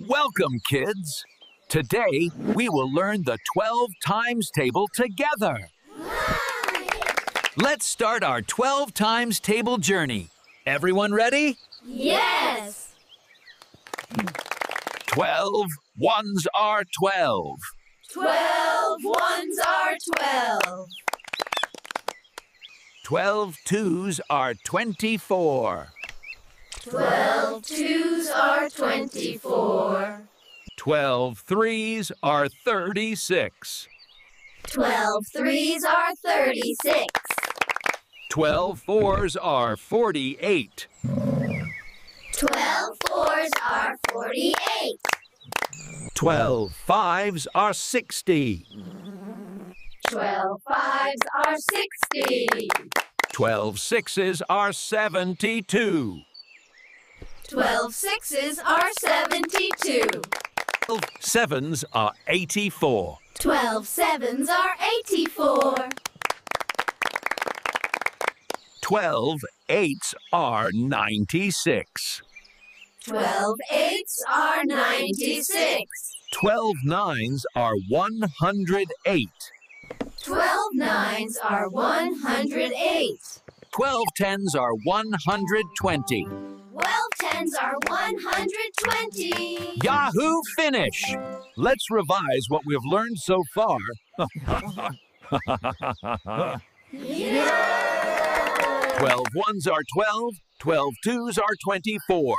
Welcome, kids. Today, we will learn the 12 times table together. Let's start our 12 times table journey. Everyone ready? Yes! 12 ones are 12. Twelve ones are twelve. 12 twos are 24. Twelve twos are twenty-four. Twelve threes are 36. Twelve threes are thirty-six. Twelve fours are 48. Twelve fours are forty-eight. Twelve fives are 60. Twelve fives are sixty. Twelve sixes are 72. Twelve sixes are seventy-two. 12 sevens are 84. Twelve sevens are eighty-four. 12 eights are 96. Twelve eights are ninety-six. 12 nines are 108. Twelve nines are one hundred eight. 12 tens are 120. Tens are one hundred twenty. Yahoo finish! Let's revise what we've learned so far. 12 ones are 12. 12 twos are 24.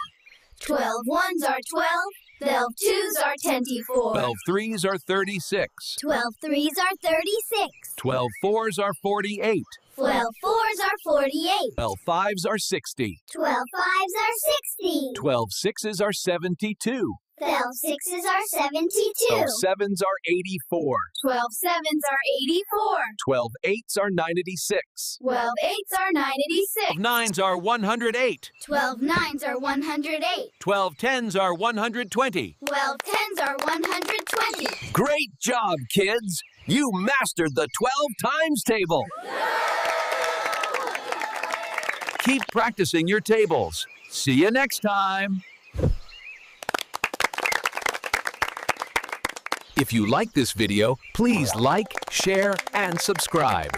Twelve ones are twelve. Twelve twos are twenty-four. 12 threes are 36. Twelve threes are thirty-six. 12 fours are 48. Twelve fours are forty-eight. 12 fives are 60. Twelve fives are sixty. 12 sixes are 72. Twelve sixes are seventy-two. 12 sevens are 84. Twelve sevens are eighty-four. 12 eights are 96. Twelve eights are ninety-six. 12 nines are 108. Twelve nines are one hundred eight. 12 tens are 120. Twelve tens are one hundred twenty. Great job, kids! You mastered the 12 times table keep practicing your tables. See you next time. If you like this video, please like, share, and subscribe.